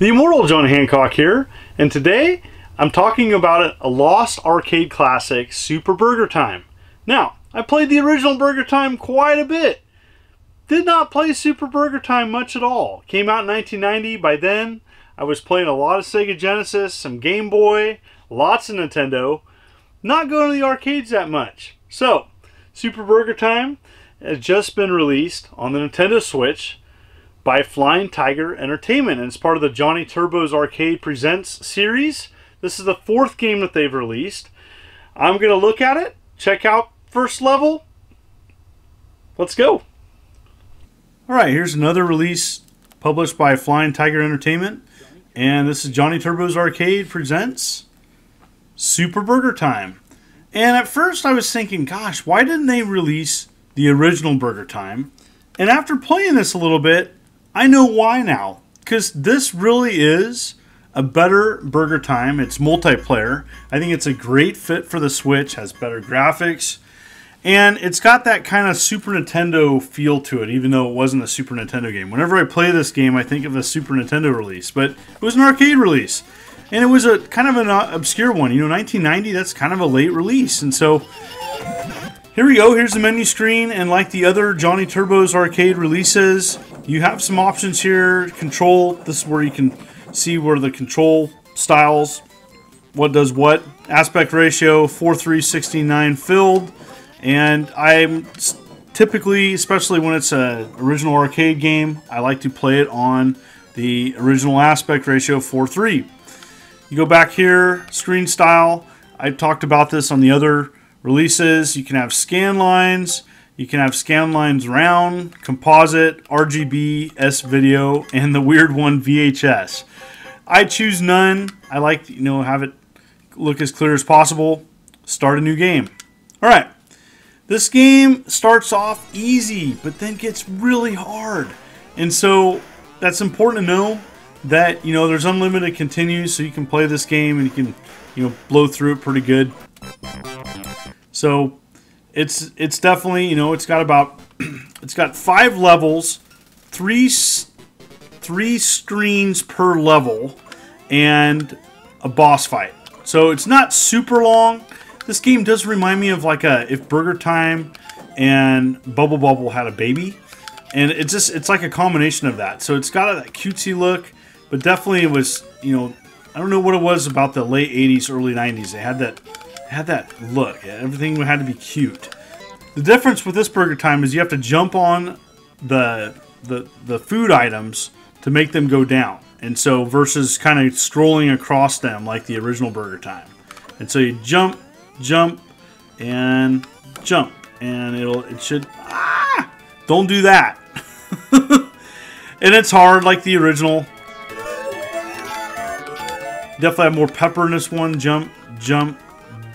The Immortal John Hancock here, and today I'm talking about a lost arcade classic, Super Burger Time. Now, I played the original Burger Time quite a bit. Did not play Super Burger Time much at all. Came out in 1990. By then, I was playing a lot of Sega Genesis, some Game Boy, lots of Nintendo. Not going to the arcades that much. So, Super Burger Time has just been released on the Nintendo Switch by Flying Tiger Entertainment. And it's part of the Johnny Turbo's Arcade Presents series. This is the fourth game that they've released. I'm going to look at it, check out first level. Let's go. All right, here's another release published by Flying Tiger Entertainment. And this is Johnny Turbo's Arcade Presents Super Burger Time. And at first I was thinking, gosh, why didn't they release the original Burger Time? And after playing this a little bit, I know why now. Because this really is a better Burger Time. It's multiplayer. I think it's a great fit for the Switch, has better graphics, and it's got that kind of Super Nintendo feel to it, even though it wasn't a Super Nintendo game. Whenever I play this game, I think of a Super Nintendo release, but it was an arcade release. And it was a kind of an uh, obscure one. You know, 1990, that's kind of a late release. And so here we go. Here's the menu screen. And like the other Johnny Turbo's arcade releases, you have some options here. Control, this is where you can see where the control styles, what does what. Aspect ratio, 4369 filled. And I'm typically, especially when it's an original arcade game, I like to play it on the original aspect ratio 4.3. You go back here, screen style. I talked about this on the other releases. You can have scan lines, you can have scan lines round, composite, RGB, S video, and the weird one VHS. I choose none. I like you know have it look as clear as possible. Start a new game. All right. This game starts off easy, but then gets really hard. And so that's important to know that, you know, there's unlimited continues, so you can play this game and you can, you know, blow through it pretty good. So it's it's definitely you know it's got about it's got five levels, three three screens per level, and a boss fight. So it's not super long. This game does remind me of like a if Burger Time and Bubble Bobble had a baby, and it's just it's like a combination of that. So it's got a that cutesy look, but definitely it was you know I don't know what it was about the late '80s, early '90s. They had that had that look. Everything had to be cute. The difference with this Burger Time is you have to jump on the the the food items to make them go down. And so versus kind of scrolling across them like the original Burger Time. And so you jump, jump, and jump. And it'll it should ah don't do that. and it's hard like the original. Definitely have more pepper in this one. Jump, jump,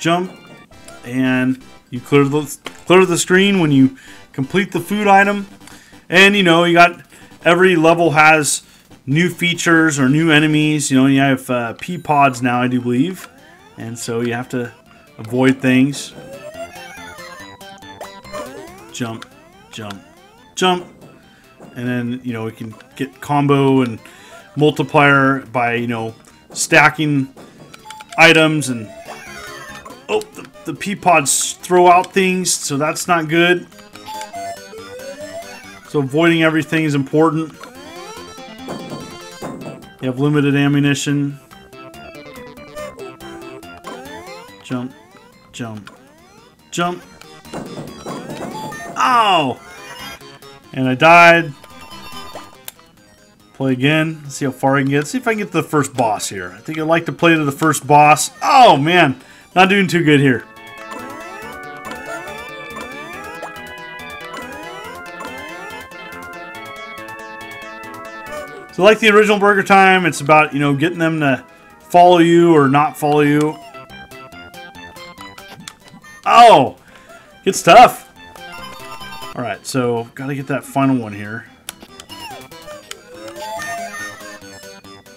jump, and you clear the clear the screen when you complete the food item. And you know, you got every level has new features or new enemies. You know, you have uh, pea pods now, I do believe, and so you have to avoid things. Jump, jump, jump, and then you know we can get combo and multiplier by you know stacking items and Oh, the, the pea pods throw out things, so that's not good. So avoiding everything is important. You have limited ammunition. Jump, jump, jump. Oh! And I died. Play again. see how far I can get. See if I can get to the first boss here. I think I'd like to play to the first boss. Oh, man. Not doing too good here. So like the original Burger Time, it's about, you know, getting them to follow you or not follow you. Oh! It's tough. Alright, so gotta get that final one here.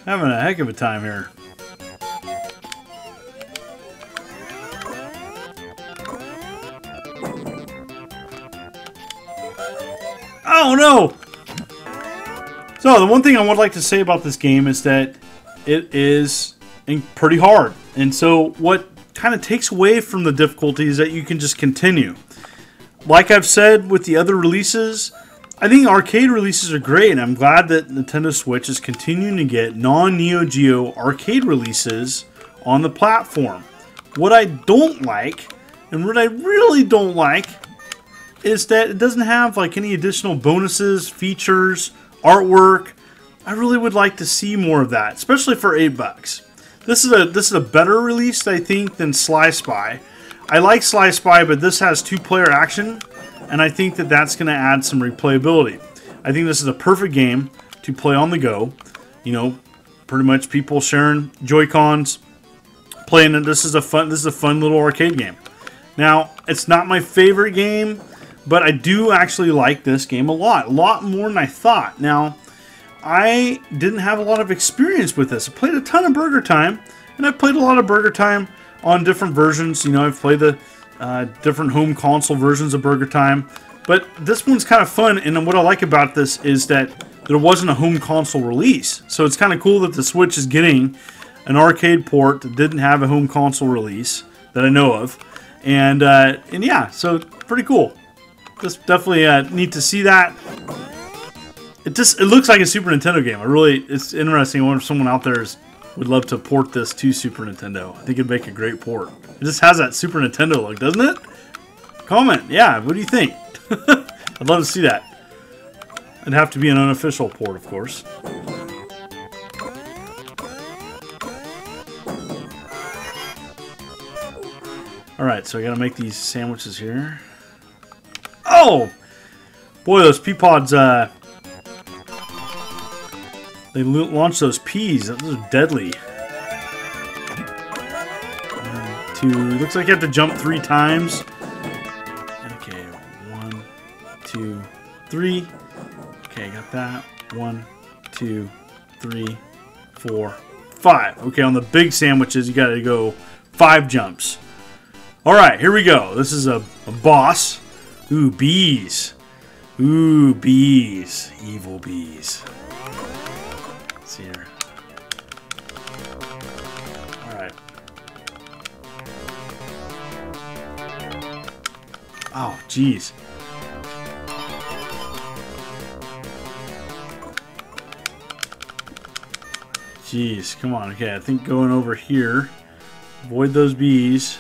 Having a heck of a time here. Oh no! So the one thing I would like to say about this game is that it is pretty hard. And so what kind of takes away from the difficulty is that you can just continue. Like I've said with the other releases, I think arcade releases are great, and I'm glad that Nintendo Switch is continuing to get non Neo Geo arcade releases on the platform. What I don't like, and what I really don't like, is that it doesn't have like any additional bonuses, features, artwork. I really would like to see more of that, especially for eight bucks. This is a this is a better release, I think, than Sly Spy. I like Sly Spy, but this has two-player action, and I think that that's going to add some replayability. I think this is a perfect game to play on the go. You know, pretty much people sharing Joy Cons, playing it. This is a fun. This is a fun little arcade game. Now, it's not my favorite game, but I do actually like this game a lot, a lot more than I thought. Now, I didn't have a lot of experience with this. I played a ton of Burger Time, and I've played a lot of Burger Time on different versions. You know, I've played the uh, different home console versions of Burger Time. But this one's kind of fun, and what I like about this is that there wasn't a home console release. So it's kind of cool that the Switch is getting an arcade port that didn't have a home console release that I know of. And, uh, and yeah, so pretty cool. Just definitely uh, neat to see that. It just it looks like a Super Nintendo game. I really, it's interesting. I wonder if someone out there is, would love to port this to Super Nintendo. I think it'd make a great port. It just has that Super Nintendo look, doesn't it? Comment. Yeah, what do you think? I'd love to see that. It'd have to be an unofficial port, of course. Alright, so I gotta make these sandwiches here. Oh! Boy, those pea pods, uh... They launch those peas. Those are deadly. two. Looks like you have to jump three times. Okay, one, two, three. Okay, got that. One, two, three, four, five. Okay, on the big sandwiches, you got to go five jumps. All right, here we go. This is a, a boss. Ooh, bees. Ooh, bees. Evil bees. Let's see here. Alright. Oh, jeez. Jeez, come on. Okay, I think going over here. Avoid those bees.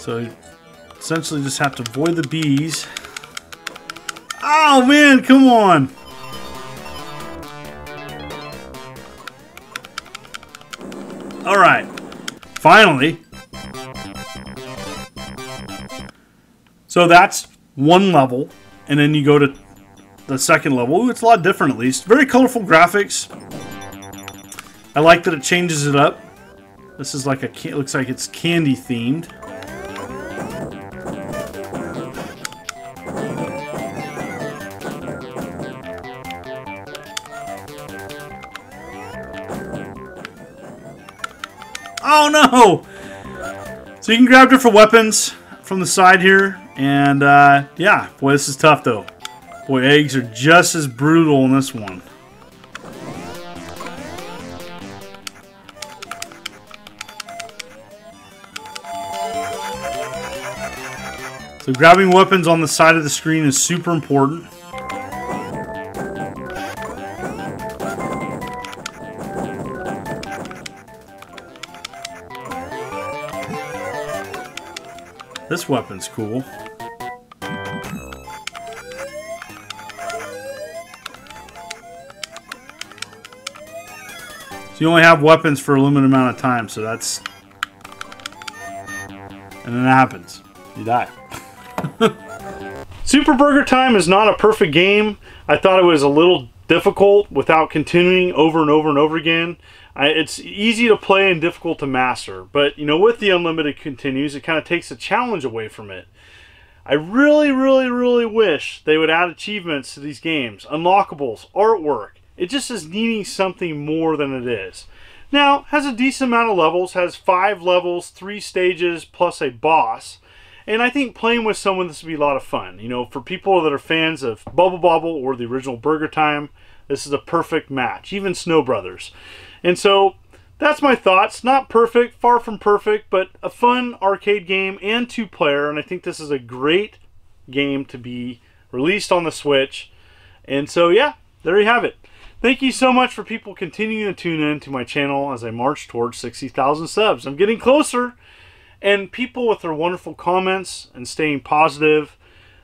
So, essentially just have to avoid the bees. Oh, man, come on. Alright. Finally. So that's one level. And then you go to the second level. Ooh, it's a lot different at least. Very colorful graphics. I like that it changes it up. This is like a, it looks like it's candy themed. Oh no! So you can grab different weapons from the side here. And uh, yeah, boy, this is tough though. Boy, eggs are just as brutal in this one. So grabbing weapons on the side of the screen is super important. This weapon's cool. So you only have weapons for a limited amount of time, so that's... And then it happens. You die. Super Burger Time is not a perfect game. I thought it was a little difficult without continuing over and over and over again. I, it's easy to play and difficult to master, but you know, with the unlimited continues, it kind of takes the challenge away from it. I really, really, really wish they would add achievements to these games, unlockables, artwork. It just is needing something more than it is. Now, has a decent amount of levels, has five levels, three stages, plus a boss. And I think playing with someone this would be a lot of fun. You know, for people that are fans of Bubble Bobble or the original Burger Time, this is a perfect match. Even Snow Brothers. And so that's my thoughts. Not perfect, far from perfect, but a fun arcade game and two player. And I think this is a great game to be released on the Switch. And so, yeah, there you have it. Thank you so much for people continuing to tune in to my channel as I march towards 60,000 subs. I'm getting closer, and people with their wonderful comments and staying positive.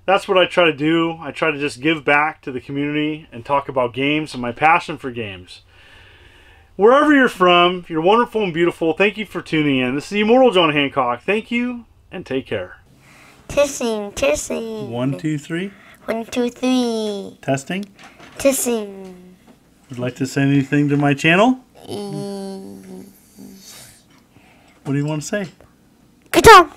That's what I try to do. I try to just give back to the community and talk about games and my passion for games. Wherever you're from, you're wonderful and beautiful. Thank you for tuning in. This is the Immortal John Hancock. Thank you and take care. Testing, testing. One, two, three. One, two, three. Testing. Testing. Would like to say anything to my channel? Mm. What do you want to say? Good job.